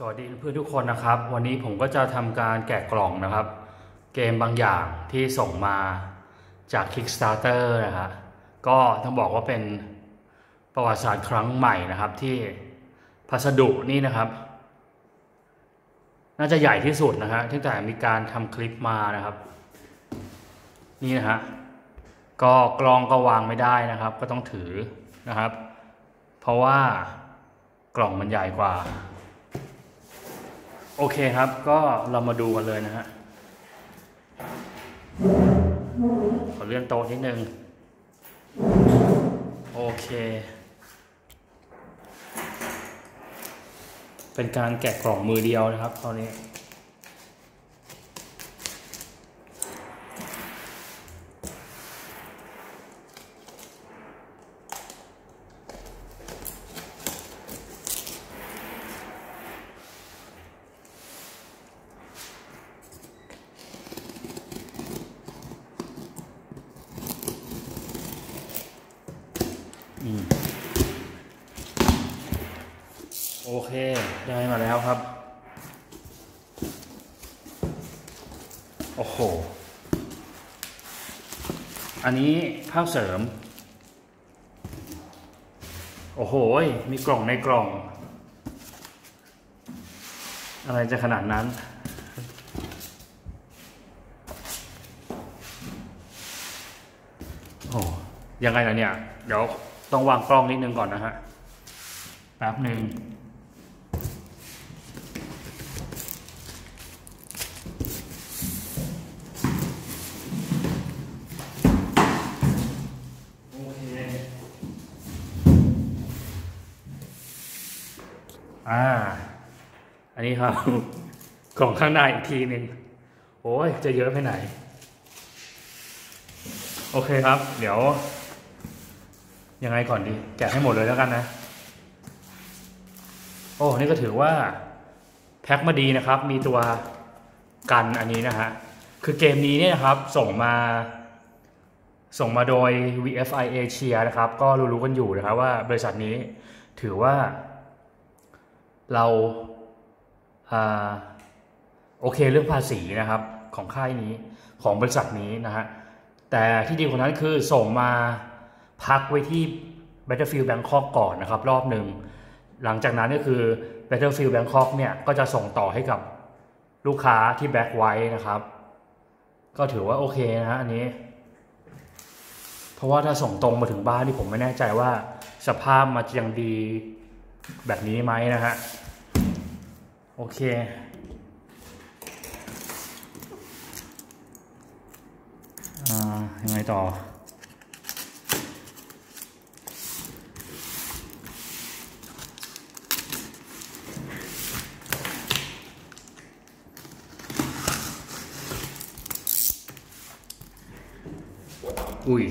สวัสดีเพื่อนทุกคนนะครับ วันนี้ผมก็จะทำการแกะกล่องนะครับ เกมบางอย่างที่ส่งมาจาก Kickstarter นะฮะก็ต้องบอกว่าเป็นประวัติศาสตร์ครั้งใหม่นะครับที่พัสดุนี่นะครับ น่าจะใหญ่ที่สุดนะฮะตั้งแต่มีการทำคลิปมานะครับ นี่นะฮะก็กลองก็วางไม่ได้นะครับ ก็ต้องถือนะครับ เพราะว่ากล่องมันใหญ่กว่า โอเคครับ ก็เรามาดูกันเลยนะฮะ ขอเลื่อนโต๊ะนิดนึง โอเค เป็นการแกะกล่องมือเดียวนะครับตอนนี้ อืมโอเค ได้มาแล้วครับ โอ้โห อันนี้ภาพเสริม โอ้โห มีกล่องในกล่อง อะไรจะขนาดนั้น โอ้ยังไงล่ะเนี่ย เดี๋ยวต้องวางกล้องนิดนึงก่อนนะฮะ แป๊บหนึ่ง โอเค อ่า อันนี้ครับกล่องข้างหน้าอีกทีหนึ่งโอ้ย จะเยอะไปไหน โอเคครับ เดี๋ยว ยังไงก่อนดี แกะให้หมดเลยแล้วกันนะ โอ้ นี่ก็ถือว่า แพ็คมาดีนะครับ มีตัวกันอันนี้นะฮะ คือเกมนี้เนี่ยนะครับ ส่งมา ส่งมาโดย VFI Asia นะครับ ก็รู้ๆกันอยู่นะครับว่าบริษัทนี้ถือว่า เราอโอเคเรื่องภาษีนะครับของค่ายนี้ของบริษัทนี้นะฮะแต่ที่ดีกว่านั้นคือส่งมาพักไว้ที่ Battlefield Bangkok ก่อนนะครับ รอบหนึ่งหลังจากนั้นก็คือ Battlefield Bangkok เนี่ยก็จะส่งต่อให้กับลูกค้าที่แบ็กไว้นะครับ ก็ถือว่าโอเคนะฮะอันนี้ เพราะว่าถ้าส่งตรงมาถึงบ้านนี่ผมไม่แน่ใจว่าสภาพมันจะยังดี แบบนี้ไหมนะฮะ โอเค อ่า ยังไงต่อ อุ้ย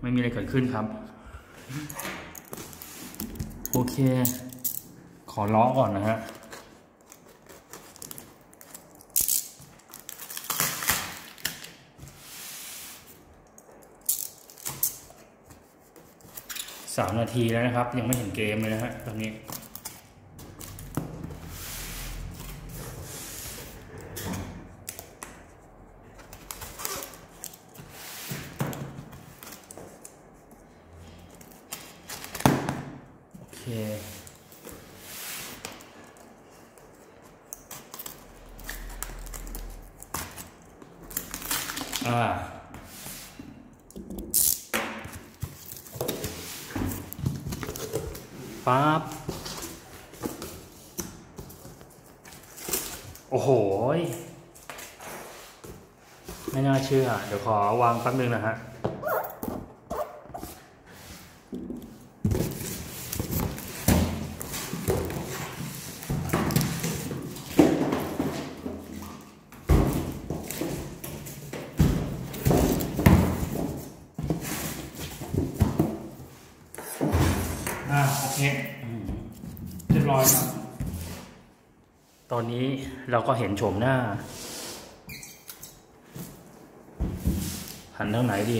ไม่มีอะไรเกิดขึ้นครับ เค ขอล้อก่อนนะฮะสามนาทีแล้วนะครับ ยังไม่เห็นเกมเลยนะฮะตอนนี้ คอ่าปั๊บโอ้โห ไม่น่าเชื่อ เดี๋ยวขอวางแป๊บนึงนะฮะ อ่าโอเคอืมเรียบร้อยครับ ตอนนี้ เราก็เห็นโฉมหน้า หันทางไหนดี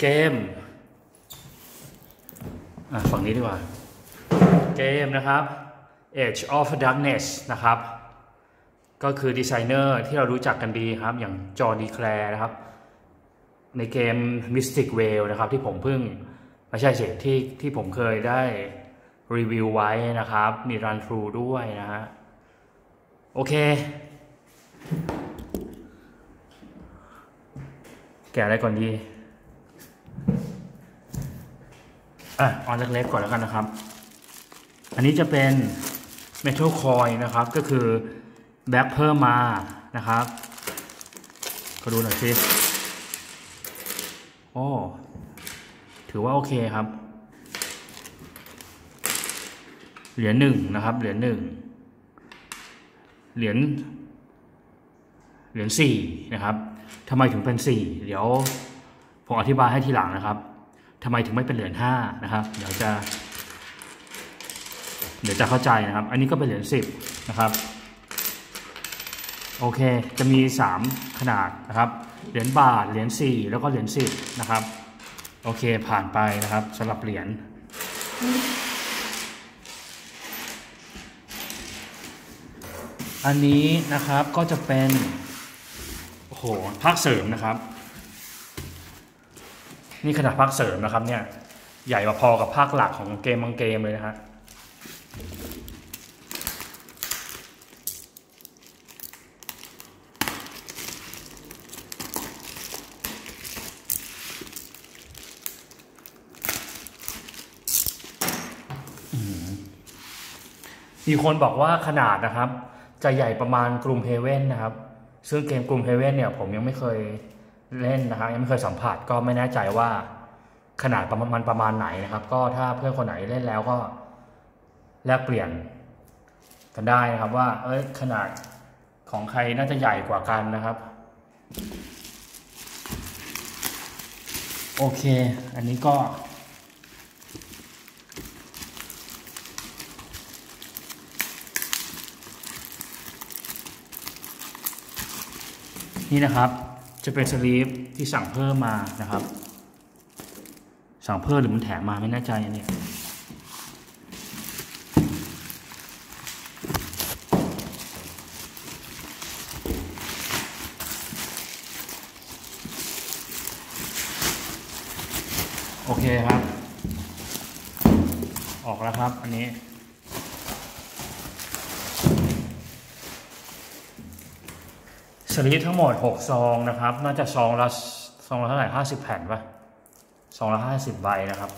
เกม อะ ฝั่งนี้ดีกว่า เกมนะครับ Age of Darkness นะครับ ก็คือดีไซเนอร์ที่เรารู้จักกันดีครับ อย่างจอร์ดีแคลร์นะครับ ในเกม Mystic Vale นะครับ ที่ผมเพิ่งไม่ใช่สิที่ที่ผมเคยได้รีวิวไว้นะครับ มีรันทรูด้วยนะฮะ โอเค แกะอะไรก่อนดี อะออนเล็กๆก่อนแล้วกันนะครับ อันนี้จะเป็น Metal Coin นะครับ ก็คือแบ็คเพิ่มมานะครับก็ดูหน่อยสิโอ้ถือว่าโอเคครับ เหรียญหนึ่งนะครับ เหรียญหนึ่ง เหรียญเหรียญสี่นะครับทำไมถึงเป็นสี่เดี๋ยวผมอธิบายให้ทีหลังนะครับทำไมถึงไม่เป็นเหรียญห้านะครับ เดี๋ยวจะเดี๋ยวจะเข้าใจนะครับ อันนี้ก็เป็นเหรียญสิบนะครับ โอเค จะมีสามขนาดนะครับ เหรียญบาท เหรียญสี่แล้วก็เหรียญสิบนะครับ โอเค ผ่านไปนะครับสำหรับเหรียญ อันนี้นะครับก็จะเป็น โอ้โหภาคเสริมนะครับ นี่ขนาดภาคเสริมนะครับเนี่ยใหญ่พอๆกับภาคหลักของเกมบางเกมเลยนะฮะมีคนบอกว่าขนาดนะครับ จะใหญ่ประมาณกรุงเฮเว่นนะครับ ซึ่งเกมกรุงเฮเว่นเนี่ยผมยังไม่เคยเล่นนะครับยังไม่เคยสัมผัสก็ไม่แน่ใจว่าขนาดประมาณประมาณไหนนะครับ ก็ถ้าเพื่อนคนไหนเล่นแล้วก็แลกเปลี่ยนกันได้นะครับว่า เอ้ยขนาดของใครน่าจะใหญ่กว่ากันนะครับ โอเค อันนี้ก็ นี่นะครับ จะเป็นสลีปที่สั่งเพิ่มมานะครับ สั่งเพิ่มหรือมันแถมมาไม่แน่ใจอันนี้โอเคครับ ออกแล้วครับ อันนี้ สลิปทั้งหมด 6 ซองนะครับ น่าจะซองละซองละเท่าไหร่50แผ่นปะซองละ50ใบนะครับ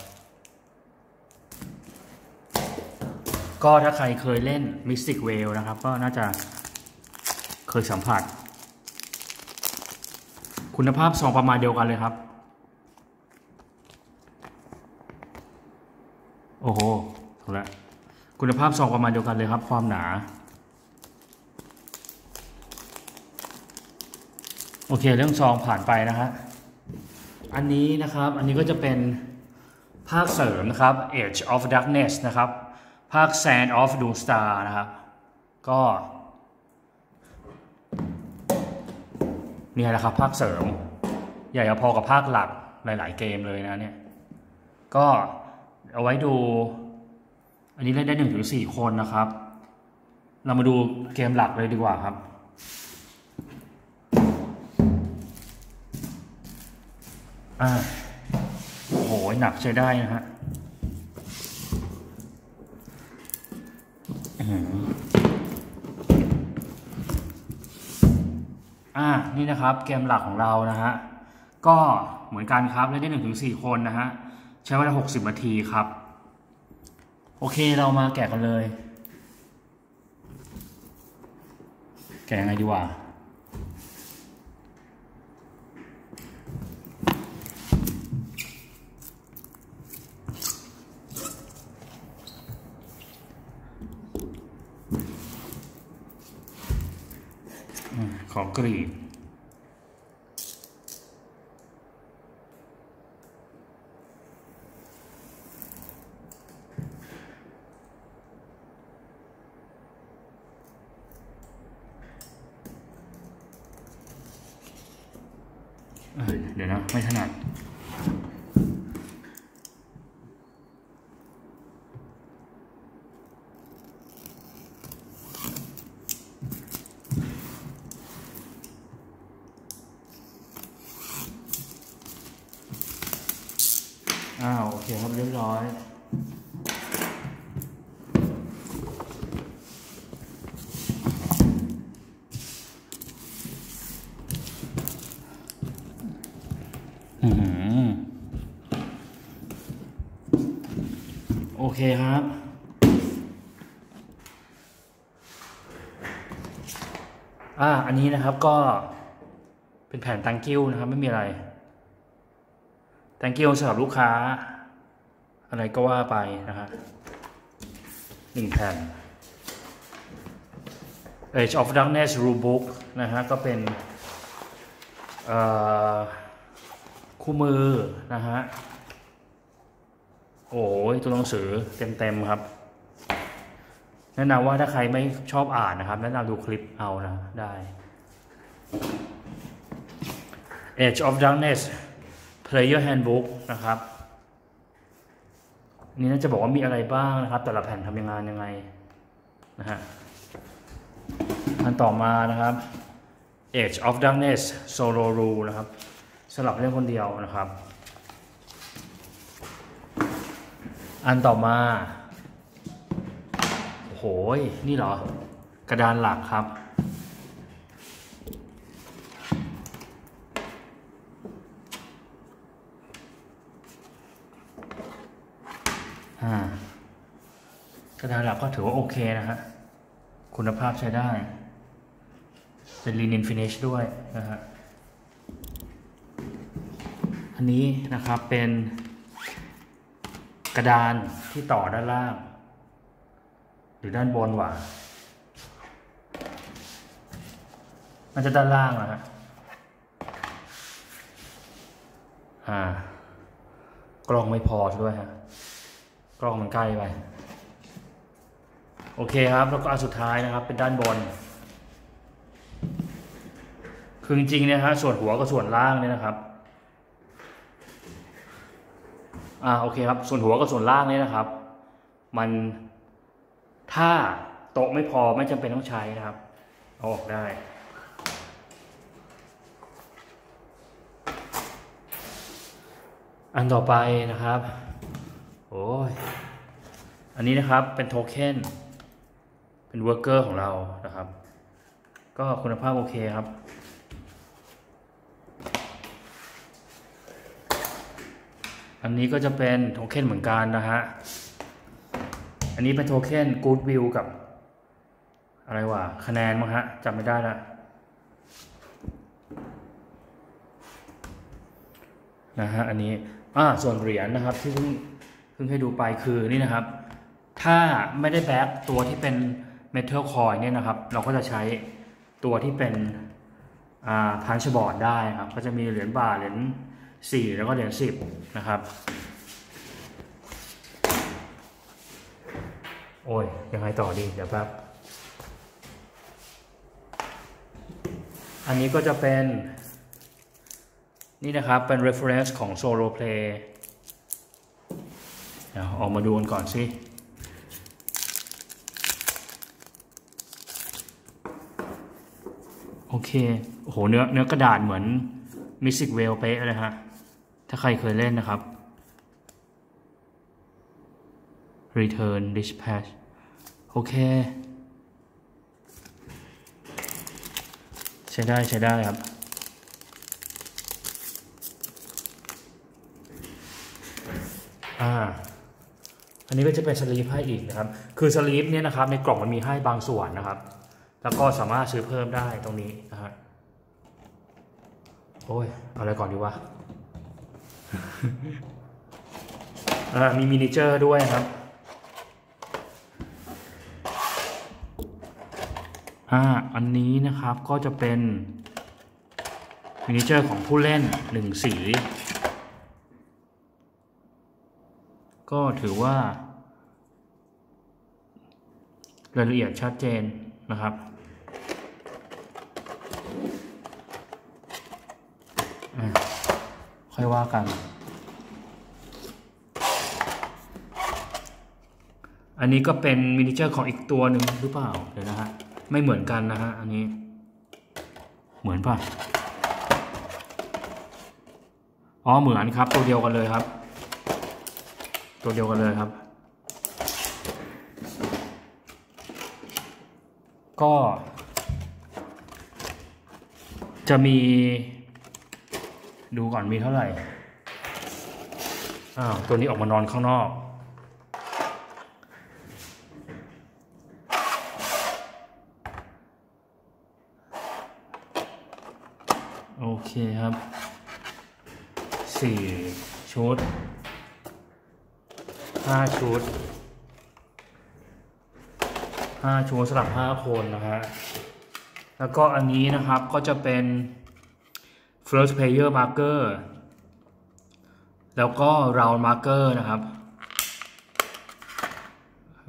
ก็ถ้าใครเคยเล่น Mystic w a l นะครับ ก็น่าจะเคยสัมผัส คุณภาพซองประมาณเดียวกันเลยครับ โอ้โหถูกแล้วคุณภาพซองประมาณเดียวกันเลยครับ ความหนา อเคเรื่องซองผ่านไปนะฮะอันนี้นะครับอันนี้ก็จะเป็นภาคเสริมนะครับ Age of Darkness นะครับ ภาค Sand of Doomstar นะครับ ก็นี่แหละครับภาคเสริม ใหญ่พอกับภาคหลักหลาย ๆ เกมเลยนะเนี่ยก็เอาไว้ดู อันนี้เล่นได้หนึ่งถึงสี่คนนะครับ เรามาดูเกมหลักเลยดีกว่าครับ อ่าโอ้โหหนักใช้ได้นะฮะอ่านี่นะครับเกมหลักของเรานะฮะก็เหมือนกันครับเล่นได้หนึ่งถึงสี่คนนะฮะใช้เวลาหกสิบนาทีครับ โอเคเรามาแกะกันเลย แกะยังไงดีวะ ขอ กรีดเอ้ยเดี๋ยวนะ ไม่ถนัด อ ครับเรียบร้อย อืมโอ เคครับ อ่า อันนี้นะครับก็เป็นแผ่น thank you นะครับ ไม่มีอะไร thank you สำหรับลูกค้า อะไรก็ว่าไปนะฮะหนึ่งแผ่น Age of Darkness Rule Book นะฮะก็เป็นคู่มือนะฮะ โอ้ยตัวหนังสือเต็มๆครับแนะนำว่าถ้าใครไม่ชอบอ่านนะครับ แนะนำดูคลิปเอานะได้ Age of Darkness Player Handbook นะครับ นี่น่าจะบอกว่ามีอะไรบ้างนะครับ แต่ละแผ่นทำยังไงยังไงนะฮะอันต่อมานะครับ Age of Darkness Solo Rule นะครับสลับเล่นคนเดียวนะครับ อันต่อมา โอ้โห นี่เหรอ กระดานหลักครับ กระดานหลักก็ถือว่าโอเคนะฮะ คุณภาพใช้ได้ เป็นลีนินฟินิชด้วยนะฮะ อันนี้นะครับเป็น กระดานที่ต่อด้านล่าง หรือด้านบนว่ะมันจะด้านล่างนะฮะอ่ากล้องไม่พอด้วยฮะกล้องมันใกล้ไปโอเคครับ แล้วก็อันสุดท้ายนะครับ เป็นด้านบน คือจริงๆเนี่ยฮะส่วนหัวกับส่วนล่างเนี่ยนะครับ อ่าโอเคครับ ส่วนหัวกับส่วนล่างเนี่ยนะครับ มันถ้าโต๊ะไม่พอไม่จำเป็นต้องใช้นะครับเอาออกได้ อันต่อไปนะครับ โอ้ยอันนี้นะครับเป็นโทเค็นเป็น worker ของเรานะครับ ก็คุณภาพโอเคครับ อันนี้ก็จะเป็นโทเค็นเหมือนกันนะฮะ อันนี้เป็นโทเค็น Good View กับ อะไรวะคะแนนมั้งฮะจำไม่ได้ละนะฮะอันนี้อ่าส่วนเหรียญนะครับที่เพิ่งเพิ่งให้ดูไปคือนี่นะครับ ถ้าไม่ได้แบ็กตัวที่เป็นเมทัลคอยเนี่ยนะครับ เราก็จะใช้ตัวที่เป็นอ่าพันชบอร์ดได้ครับ ก็จะมีเหรียญบาทเหรียญ สี่แล้วก็เหรียญสิบนะครับ โอ้ย ยังไงต่อดีเดี๋ยวแป๊บ อันนี้ก็จะเป็น นี่นะครับ เป็น reference ของ solo play เดี๋ยวออกมาดูกันก่อนสิโอเค โห เนื้อเนื้อกระดาษเหมือน Mystic w e l l เป๊ะเลยฮะ ถ้าใครเคยเล่นนะครับ Return Dispatch โอเค ใช้ได้ใช้ได้ครับ อ่า อันนี้ก็จะเป็นสลีปให้อีกนะครับ คือสลีปเนี่ยนะครับ ในกล่องมันมีให้บางส่วนนะครับ แล้วก็สามารถซื้อเพิ่มได้ตรงนี้นะฮะ โอ้ย เอาอะไรก่อนดีวะ มี miniature ด้วยครับ อ่า อันนี้นะครับก็จะเป็น miniature ของผู้เล่นหนึ่งสี ก็ถือว่า รายละเอียดชัดเจนนะครับ อะ ค่อยว่ากัน อันนี้ก็เป็นมินิเจอร์ของอีกตัวหนึ่งหรือเปล่า เดี๋ยวนะฮะ ไม่เหมือนกันนะฮะ อันนี้ เหมือนป่ะ อ๋อ เหมือนครับ ตัวเดียวกันเลยครับ ตัวเดียวกันเลยครับ ก็จะมี ดูก่อนมีเท่าไหร่ อ้าว ตัวนี้ออกมานอนข้างนอก โอเคครับสี่ชุดห้าชุดห้าชุดสำหรับห้าคนนะฮะแล้วก็อันนี้นะครับก็จะเป็น first player marker แล้วก็ round marker นะครับ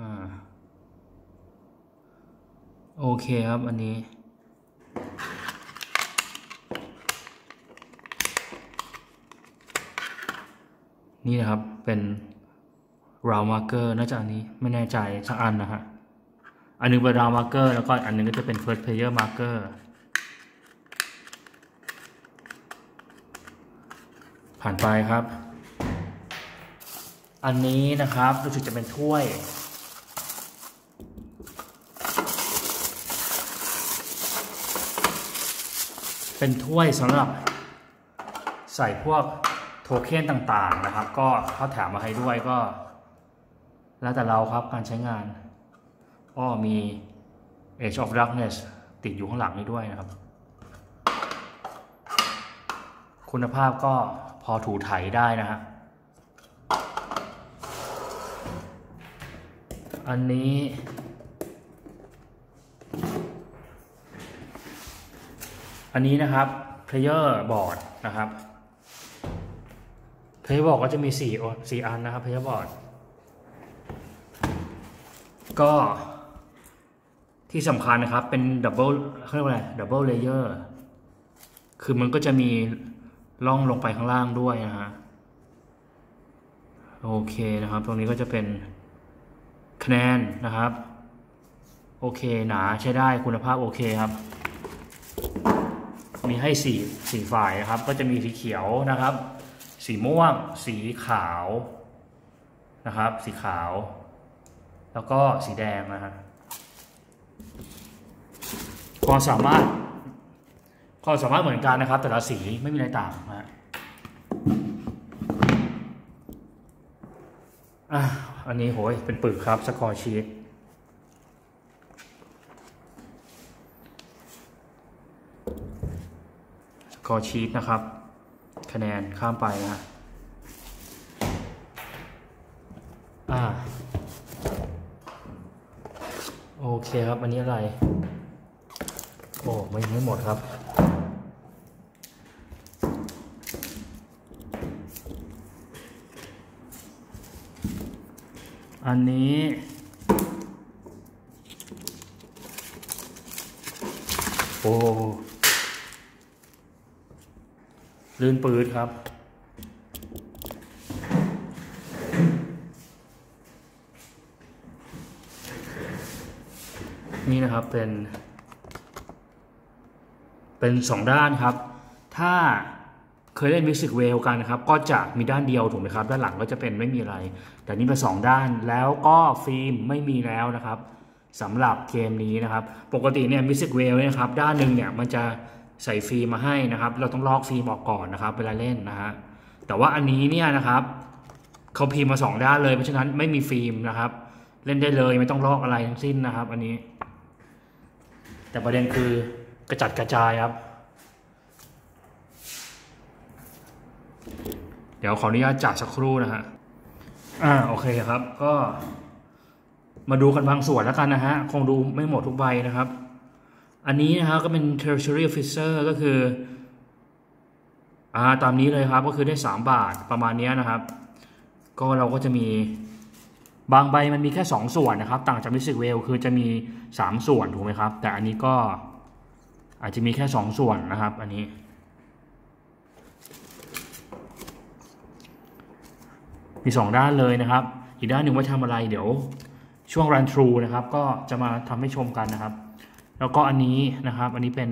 อโอเคครับ อันนี้ นี่นะครับ เป็น round marker น่าจะอันนี้ไม่แน่ใจสักอันนะฮะ อันนึงเป็น round marker แล้วก็อันนึงก็จะเป็น first player marker ผ่านไปครับ อันนี้นะครับรู้สึกจะเป็นถ้วย เป็นถ้วยสำหรับใส่พวกโทเค็นต่างๆนะครับ ก็เขาแถมมาให้ด้วยก็ แล้วแต่เราครับการใช้งานก็มี Age of Darkness ติดอยู่ข้างหลังนี้ด้วยนะครับ คุณภาพก็ พอถูไถได้นะฮะ อันนี้ อันนี้นะครับ player board นะครับ player board ก็จะมี4อสี่อันนะครับ player board ก็ที่สำคัญนะครับเป็น double เขาเรียกว่าอะไร double layer คือมันก็จะมี ล่องลงไปข้างล่างด้วยนะฮะโอเคนะครับ ตรงนี้ก็จะเป็นคะแนนนะครับ โอเคหนาใช้ได้คุณภาพโอเคครับ มีให้สี่สี่ฝ่ายนะครับ ก็จะมีสีเขียวนะครับ สีม่วง สีขาวนะครับ สีขาว แล้วก็สีแดงนะฮะความสามารถ ความสามารถเหมือนกันนะครับ แต่ละสีไม่มีอะไรต่างนะฮะอะอันนี้โหยเป็นปึกครับสกอร์ชีตสกอร์ชีตนะครับ คะแนนข้ามไปนะฮะอ่าโอเคครับ อันนี้อะไร โอ้ไม่ยังไม่หมดครับ อันนี้ โอ้ลื่นปืดครับ นี่นะครับเป็น เป็นสองด้านครับ ถ้า เคยเล่น Mystic Vale กันนะครับ ก็จะมีด้านเดียวถูกไหมครับ ด้านหลังก็จะเป็นไม่มีอะไร แต่นี่เป็นสองด้านแล้วก็ฟิล์มไม่มีแล้วนะครับสำหรับเกมนี้นะครับ ปกติเนี่ย Mystic Vale เนี่ยครับด้านหนึ่งเนี่ยมันจะใส่ฟิล์มมาให้นะครับ เราต้องลอกฟิล์มออกก่อนนะครับเวลาเล่นนะฮะแต่ว่าอันนี้เนี่ยนะครับเขาพิมพ์มาสองด้านเลยเพราะฉะนั้นไม่มีฟิล์มนะครับ เล่นได้เลยไม่ต้องลอกอะไรทั้งสิ้นนะครับ อันนี้ แต่ประเด็นคือกระจัดกระจายครับ เดี๋ยวขออนุญาตจัดสักครู่นะฮะ อ่าโอเคครับ ก็ มาดูกันบางส่วนแล้วกันนะฮะ คงดูไม่หมดทุกใบนะครับ อันนี้นะฮะก็เป็น tertiary officer ก็คืออ่าตามนี้เลยครับก็คือได้ 3 บาทประมาณนี้นะครับ ก็เราก็จะมีบางใบมันมีแค่ 2 ส่วนนะครับ ต่างจากมิสิกเวลคือจะมี 3 ส่วนถูกไหมครับ แต่อันนี้ก็อาจจะมีแค่ 2 ส่วนนะครับ อันนี้ มี 2 ด้านเลยนะครับ อีกด้านหนึ่งไว้ทำอะไร เดี๋ยวช่วง run through นะครับก็จะมาทำให้ชมกันนะครับ แล้วก็อันนี้นะครับ อันนี้เป็น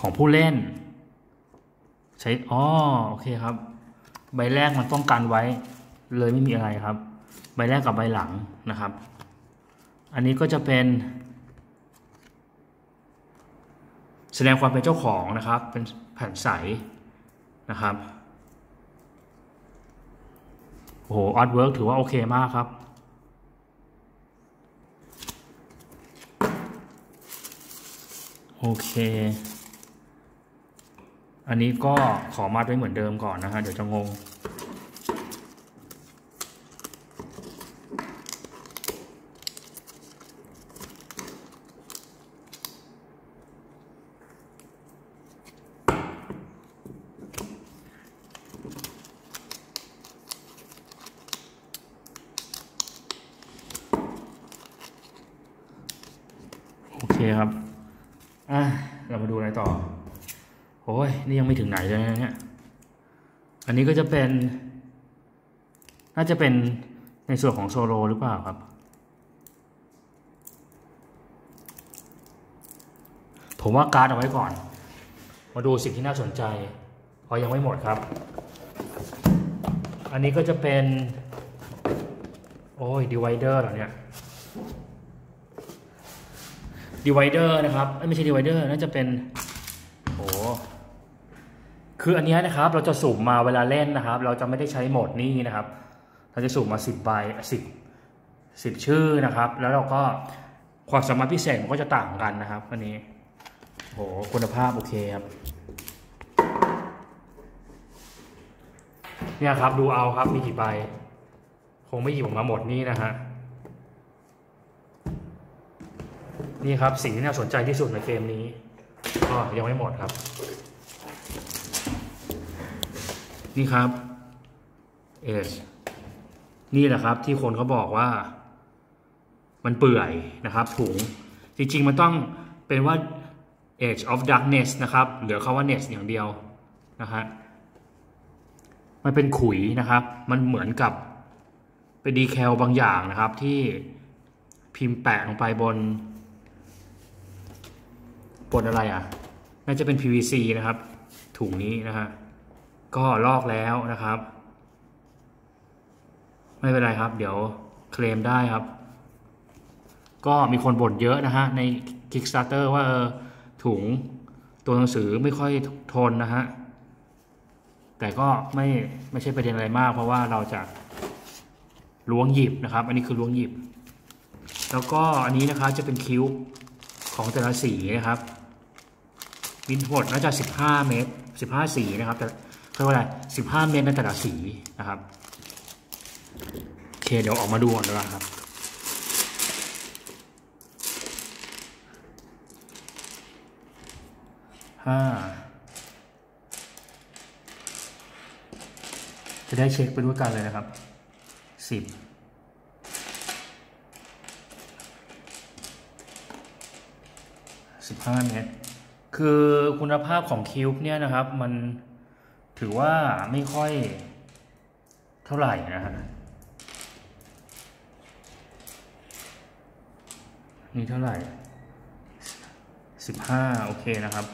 ของผู้เล่น ใช้อ๋อโอเคครับ ใบแรกมันป้องกันไว้ เลยไม่มีอะไรครับ ใบแรกกับใบหลังนะครับ อันนี้ก็จะเป็นแสดงความเป็นเจ้าของนะครับ เป็น แผ่นใสนะครับโอ้โหออดเวิร์กถือว่าโอเคมากครับ โอเค อันนี้ก็ขอมัดไว้เหมือนเดิมก่อนนะฮะเดี๋ยวจะงง โอเคครับ อะ เรามาดูอะไรต่อ โอ้ย นี่ยังไม่ถึงไหนเลยนะเนี่ย อั นี้ก็จะเป็น น่าจะเป็นในส่วนของโซโลหรือเปล่าครับ ผมว่าการ์ดเอาไว้ก่อน มาดูสิ่งที่น่าสนใจเพรายังไม่หมดครับ อันนี้ก็จะเป็น โอ้ย divider เหรอเนี่ย divider นะครับเอ้ไม่ใช่ divider น่าจะเป็น คืออันนี้นะครับเราจะสุ่มมาเวลาเล่นนะครับ เราจะไม่ได้ใช้โหมดนี้นะครับ เราจะสุ่มมาสิบใบสิบสิบชื่อนะครับ แล้วเราก็ความสามารถพิเศษมันก็จะต่างกันนะครับอันนี้โหคุณภาพโอเคครับเนี่ยครับดูเอาครับมีกี่ใบ คงไม่หยิบออกมาหมดนี่นะฮะนี่ครับสิ่งที่น่าสนใจที่สุดในเกมนี้ก็ยังไม่หมดครับ นี่ครับเอชนี่แหละครับที่คนเขาบอกว่า มันเปื่อยนะครับ ถุงจริงๆมันต้องเป็นว่า Age of Darkness นะครับ เหลือคาว่า Ness อย่างเดียวนะฮะมันเป็นขุยนะครับ มันเหมือนกับเป็นดีแคลบางอย่างนะครับ ที่พิมพ์แปะลงไปบน บนอะไรอะ น่าจะเป็น PVC นะครับ ถุงนี้นะฮะ ก็ลอกแล้วนะครับ ไม่เป็นไรครับ เดี๋ยวเคลมได้ครับ ก็มีคนบ่นเยอะนะฮะ ใน Kickstarter ว่าออถุงตัวหนังสือไม่ค่อยทนนะฮะ แต่ก็ไม่ไม่ใช่ประเด็นอะไรมาก เพราะว่าเราจะล้วงหยิบนะครับ อันนี้คือล้วงหยิบ แล้วก็อันนี้นะครับจะเป็นคิ้วของแต่ละสีนะครับมีทั้งหมดน่าจะ 15 เมตร 15 สีนะครับแต่ เขาเรียกว่าอะไร15เมตรในแต่ละสีนะครับโอเคเดี๋ยวออกมาดูก่อนดีกว่าครับห้าจะได้เช็คไปด้วยกันเลยนะครับสิบสิบห้าเมตร คือคุณภาพของคิวบ์เนี่ยนะครับมัน ถือว่าไม่ค่อยเท่าไหร่นะฮะนี่เท่าไหร่สิบห้าโอเคนะครับ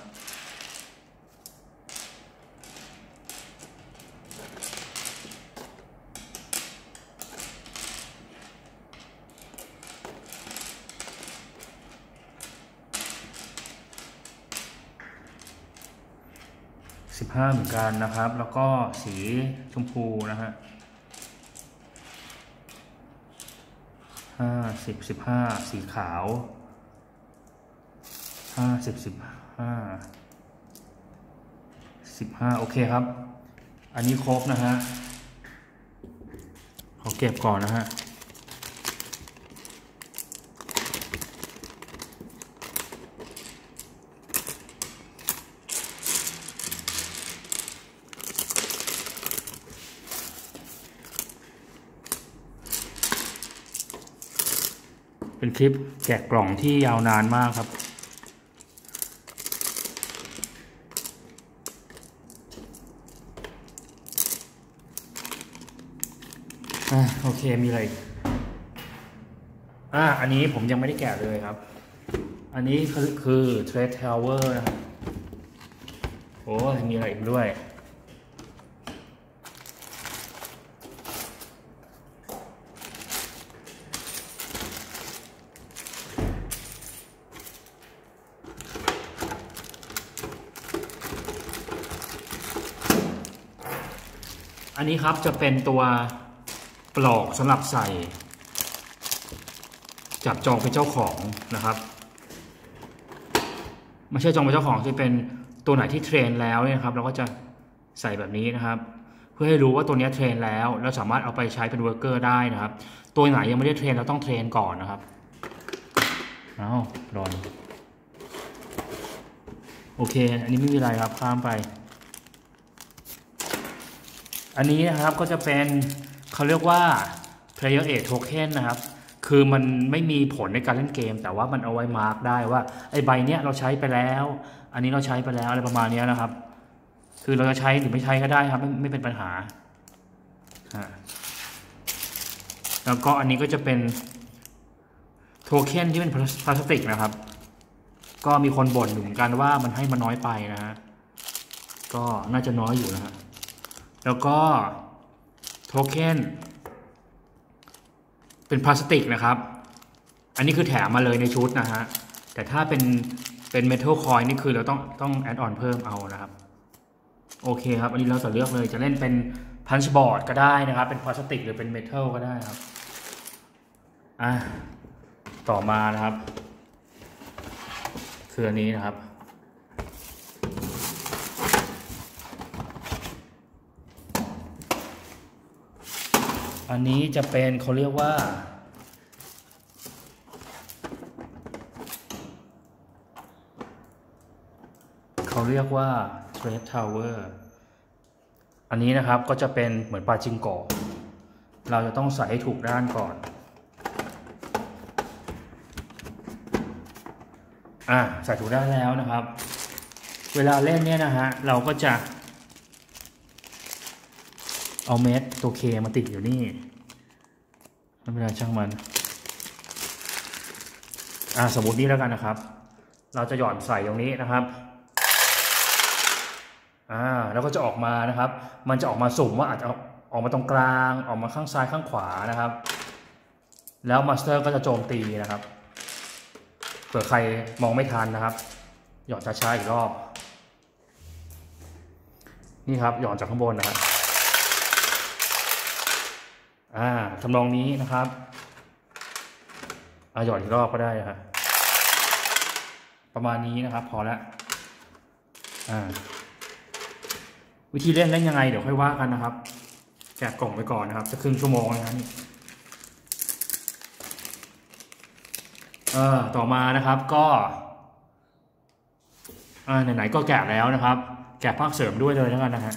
สิบห้าเหมือนกันนะครับ แล้วก็สีชมพูนะฮะห้าสิบสิบห้าสีขาวห้าสิบสิบห้าสิบห้าโอเคครับ อันนี้ครบนะฮะขอเก็บก่อนนะฮะ เป็นคลิปแกะกล่องที่ยาวนานมากครับ อะโอเคมีอะไรอีกอะอันนี้ผมยังไม่ได้แกะเลยครับ อันนี้คือคือ Trade Tower นะครับโอ้ยมีอะไรอีกด้วย อันนี้ครับจะเป็นตัวปลอกสำหรับใส่ จับจองเป็นเจ้าของนะครับไม่ใช่จองเป็นเจ้าของจะเป็นตัวไหนที่ train แล้วเนี่ยครับ เราก็จะใส่แบบนี้นะครับ เพื่อให้รู้ว่าตัวนี้ train แล้วเราสามารถเอาไปใช้เป็น worker ได้นะครับ ตัวไหนยังไม่ได้ train เราต้อง train ก่อนนะครับเอารอนโอเค อันนี้ไม่มีอะไรครับข้ามไป อันนี้นะครับก็จะเป็นเขาเรียกว่า player aid token นะครับ คือมันไม่มีผลในการเล่นเกม แต่ว่ามันเอาไว้มาร์กได้ว่าไอ้ใบเนี้ยเราใช้ไปแล้ว อันนี้เราใช้ไปแล้วอะไรประมาณนี้นะครับ คือเราจะใช้หรือไม่ใช้ก็ได้ครับ ไม่ไม่เป็นปัญหา แล้วก็อันนี้ก็จะเป็นโทเค็นที่เป็นพลาสติกนะครับ ก็มีคนบ่นอยู่เหมือนกันว่ามันให้มันน้อยไปนะฮะ ก็น่าจะน้อยอยู่นะฮะ แล้วก็โทเค็นเป็นพลาสติกนะครับ อันนี้คือแถมมาเลยในชุดนะฮะ แต่ถ้าเป็นเป็น metal coin นี่คือเราต้องต้อง add-on เพิ่มเอานะครับ โอเคครับ อันนี้เราจะเลือกเลยจะเล่นเป็น punchboard ก็ได้นะครับ เป็นพลาสติกหรือเป็น metal ก็ได้ครับ อะ ต่อมานะครับ คืออันนี้นะครับ อันนี้จะเป็นเขาเรียกว่า เขาเรียกว่า Trade Tower อันนี้นะครับก็จะเป็นเหมือนปลาจิงโกเราจะต้องใส่ให้ถูกด้านก่อน อ่าใส่ถูกด้านแล้วนะครับ เวลาเล่นเนี่ยนะฮะเราก็จะ เอาเม็ดตัวเคมาติดอยู่นี่ไม่เป็นไรช่างมัน อ่าสมมตินี้แล้วกันนะครับ เราจะหย่อนใส่ตรงนี้นะครับอ่าแล้วก็จะออกมานะครับ มันจะออกมาสุ่มว่าอาจจะออกมาตรงกลางออกมาข้างซ้ายข้างขวานะครับ แล้ว monster ก็จะโจมตีนะครับเผื่อใครมองไม่ทันนะครับ หย่อนช้าๆอีกรอบ นี่ครับหย่อนจากข้างบนนะครับ อ่าทำนองนี้นะครับอาหย่อนอีกรอบก็ได้ครับประมาณนี้นะครับ พอแล้วอ่า วิธีเล่นเล่นยังไง เดี๋ยวค่อยว่ากันนะครับแกะกล่องไปก่อนนะครับจะครึ่งชั่วโมงนะครับเออต่อมานะครับก็อ่าไหนๆก็แกะแล้วนะครับ แกะภาคเสริมด้วยเลยแล้วกันนะฮะ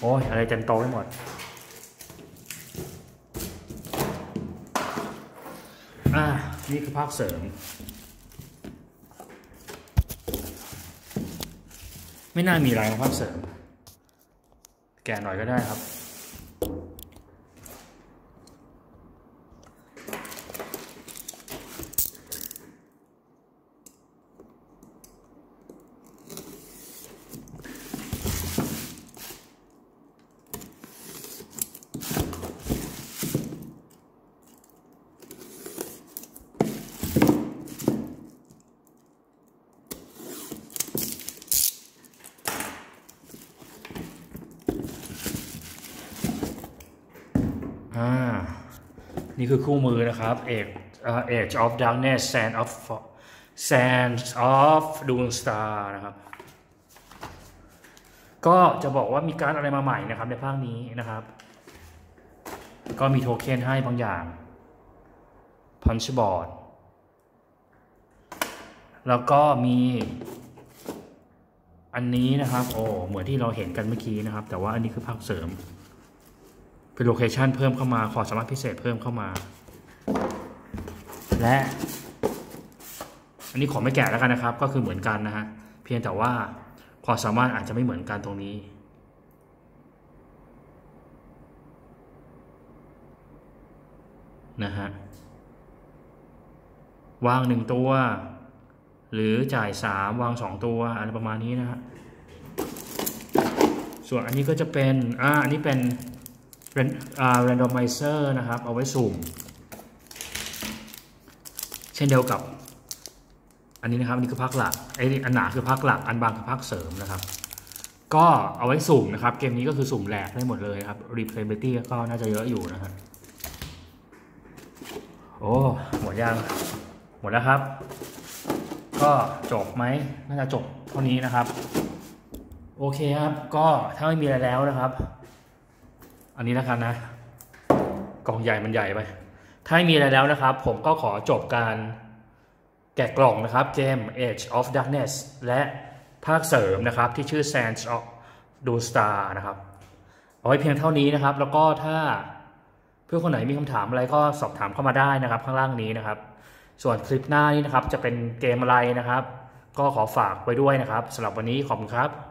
โอ้ยอะไรเต็มโตไปหมด อ่า นี่คือภาคเสริม ไม่น่ามีอะไรมาภาคเสริม แก่หน่อยก็ได้ครับ อ่านี่คือคู่มือนะครับ Age uh, Age of Darkness Sand of Sands of Dune Star นะครับ ก็จะบอกว่ามีการอะไรมาใหม่นะครับในภาคนี้นะครับ ก็มีโทเค็นให้บางอย่าง Punch Board แล้วก็มีอันนี้นะครับ โอ้ เหมือนที่เราเห็นกันเมื่อกี้นะครับ แต่ว่าอันนี้คือภาคเสริม เป็นโลเคชันเพิ่มเข้ามาขอสามารถพิเศษเพิ่มเข้ามา และ อันนี้ขอไม่แกะแล้วกันนะครับ ก็คือเหมือนกันนะฮะเพียงแต่ว่าความสามารถอาจจะไม่เหมือนกันตรงนี้นะฮะวางหนึ่งตัว หรือจ่ายสามวางสองตัวอะไรประมาณนี้นะฮะส่วนอันนี้ก็จะเป็นอ่าอันนี้เป็น randomizer นะครับ เอาไว้สุ่ม เช่นเดียวกับ อันนี้นะครับอันนี้คือภาคหลักไอ้อันหนาคือภาคหลัก อันบางคือภาคเสริมนะครับ ก็เอาไว้สุ่มนะครับ เกมนี้ก็คือสุ่มแหลกได้หมดเลยครับ replayability ก็น่าจะเยอะอยู่นะฮะโอ้หมดยังหมดแล้วครับ ก็จบไหมน่าจะจบเท่านี้นะครับ โอเคครับ ก็ถ้าไม่มีอะไรแล้วนะครับ อันนี้นะครับนะ กล่องใหญ่มันใหญ่ไป ถ้าไม่มีอะไรแล้วนะครับ ผมก็ขอจบการแกะกล่องนะครับเกม Age of Darkness และภาคเสริมนะครับที่ชื่อ Sands of d o o Star นะครับ เอาไว้เพียงเท่านี้นะครับ แล้วก็ถ้าเพื่อนคนไหนมีคำถามอะไรก็สอบถามเข้ามาได้นะครับ ข้างล่างนี้นะครับ ส่วนคลิปหน้านี้นะครับจะเป็นเกมอะไรนะครับ ก็ขอฝากไว้ด้วยนะครับสำหรับวันนี้ขอบคุณครับ